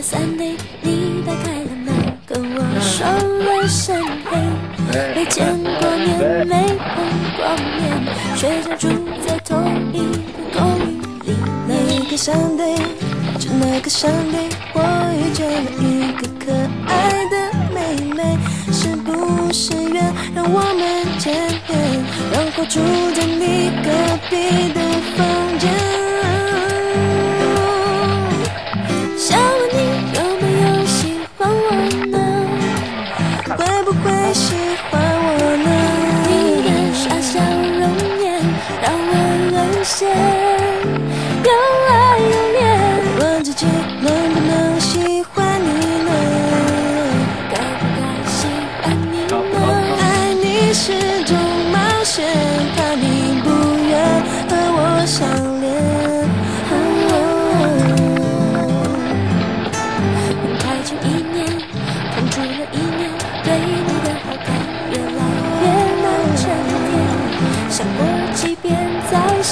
的 Sunday，你打开了门，跟我说了声嘿，没见过面，没碰过面，却像住在同一个公寓里。那个山地就那个山地我遇见了一个可爱的妹妹，是不是缘让我们见面，然后住在你隔壁的房间？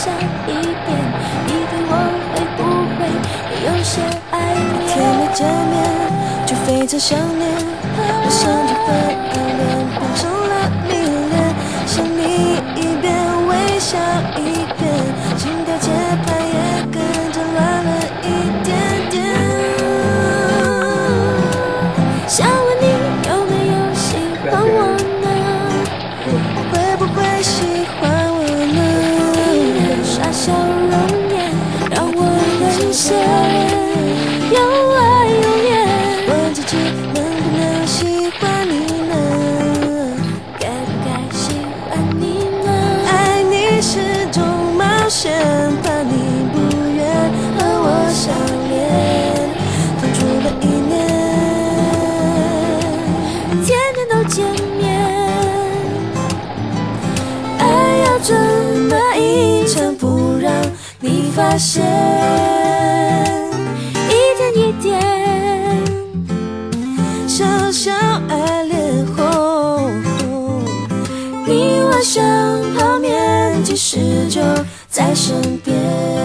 想一遍，你对我会不会也有些爱天没？见面就非常想念，我想就分爱恋变成了迷恋，想你一遍微笑一遍，心跳渐能不能喜欢你呢？该不该喜欢你呢？爱你是种冒险，怕你不愿和我相恋，痛楚了一年。天天都见面，爱要怎么隐藏不让你发现？一点一点，小小爱恋火，你我像泡面，其实就在身边。